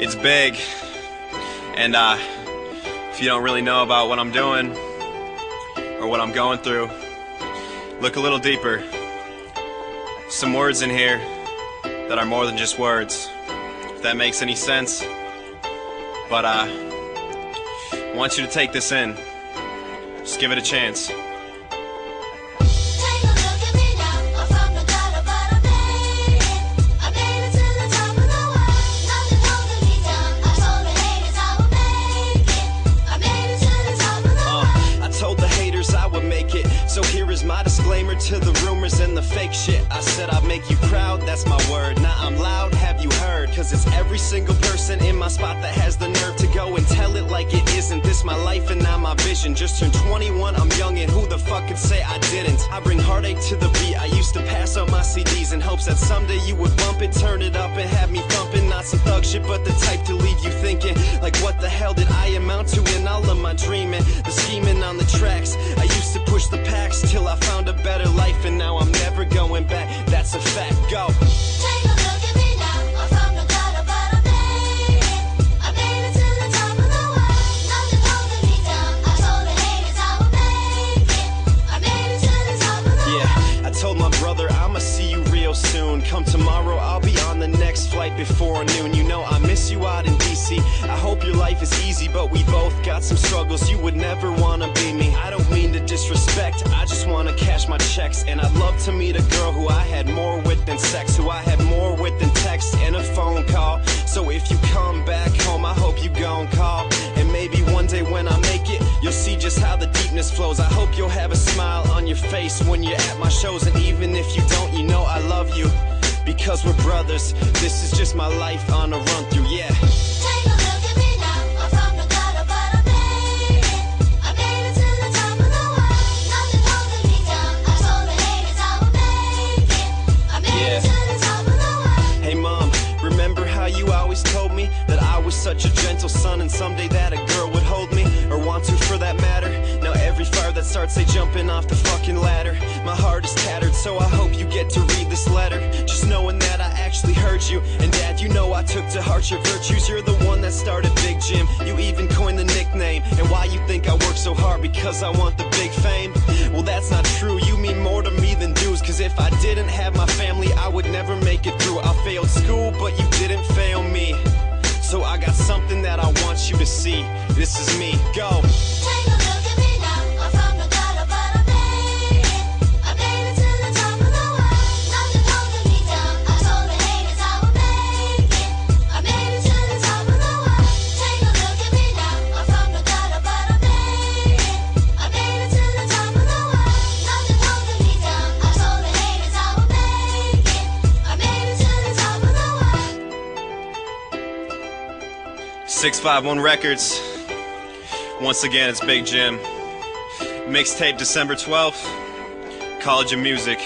It's big. And uh, if you don't really know about what I'm doing or what I'm going through, look a little deeper. Some words in here that are more than just words. If that makes any sense. But uh, I want you to take this in. Just give it a chance. So here is my disclaimer to the rumors and the fake shit. I said I'd make you proud, that's my word. Now I'm loud, have you heard? Cause it's every single person in my spot that has the nerve to go and tell it like it isn't. This my life and not my vision. Just turned 21, I'm young and who the fuck could say I didn't? I bring heartache to the beat. I used to pass out my CDs in hopes that someday you would bump it, turn it up and have me thumping. Not some thug shit, but the type to leave you thinking, like what the hell did I amount to in all of my dreaming? The scheming on the tracks. I used to push the packs till I found a better life, and now I'm never going back. That's a fact. Go. Take a look at me now. I'm from the gutter, but I made it. I made it to the top of the world. Nothing holding me down. I told the haters I would make it. I made it to the top of the world. Yeah, I told my brother I'ma see you real soon. Come tomorrow, I'll be on the next flight before noon. You know I miss you out in DC. I hope your life is easy, but we both got some struggles. You would never wanna be me. I don't mean to checks. And I'd love to meet a girl who I had more with than sex, who I had more with than text and a phone call. So if you come back home, I hope you gon' call. And maybe one day when I make it, you'll see just how the deepness flows. I hope you'll have a smile on your face when you're at my shows. And even if you don't, you know I love you. Because we're brothers, this is just my life on a run through, yeah. Was such a gentle son and someday that a girl would hold me or want to for that matter? Now every fire that starts they jumping off the fucking ladder. My heart is tattered, so I hope you get to read this letter. Just knowing that I actually heard you. And dad, you know I took to heart your virtues. You're the one that started Big Jim. You even coined the nickname. And why you think I work so hard because I want the big fame? Well, that's not true. You mean more to me than dues. Cause if I didn't have my family, I would never make it through. I failed school, but you see. This is 651 Records. Once again, it's Big Jim. Mixtape December 12th. College of Music.